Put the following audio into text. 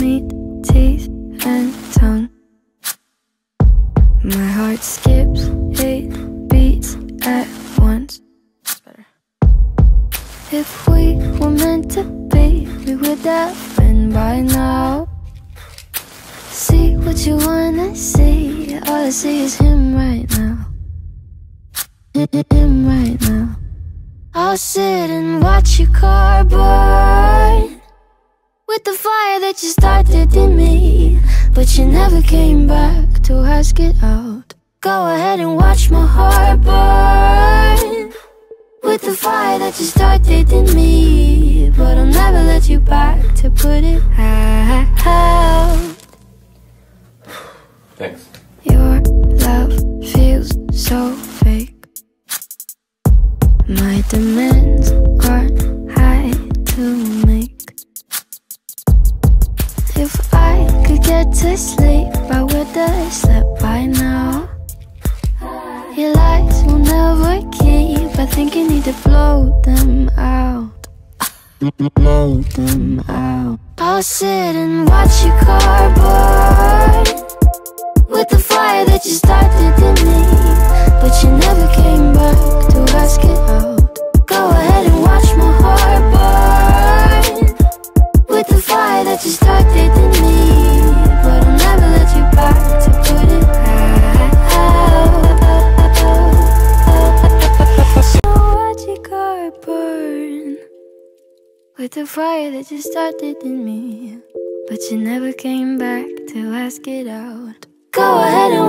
meat, teeth and tongue. My heart skips eight beats at once. That's better. If we were meant to be, we would have been by now. See what you wanna see, all I see is him right now. Him right now. I'll sit and watch your car burn fire that you started in me. But you never came back to ask it out. Go ahead and watch my heart burn with the fire that you started in me. But I'll never let you back to put it out. Thanks. Your love feels so fake. My demands to sleep, I would have slept by now. Your lies will never keep. I think you need to blow them out. Blow them out. I'll sit and watch your burn with the fire that you started in me. But you never came back to ask it out. Go ahead and watch my heart burn with the fire that you started in me. With the fire that you started in me. But you never came back to ask it out. Go ahead and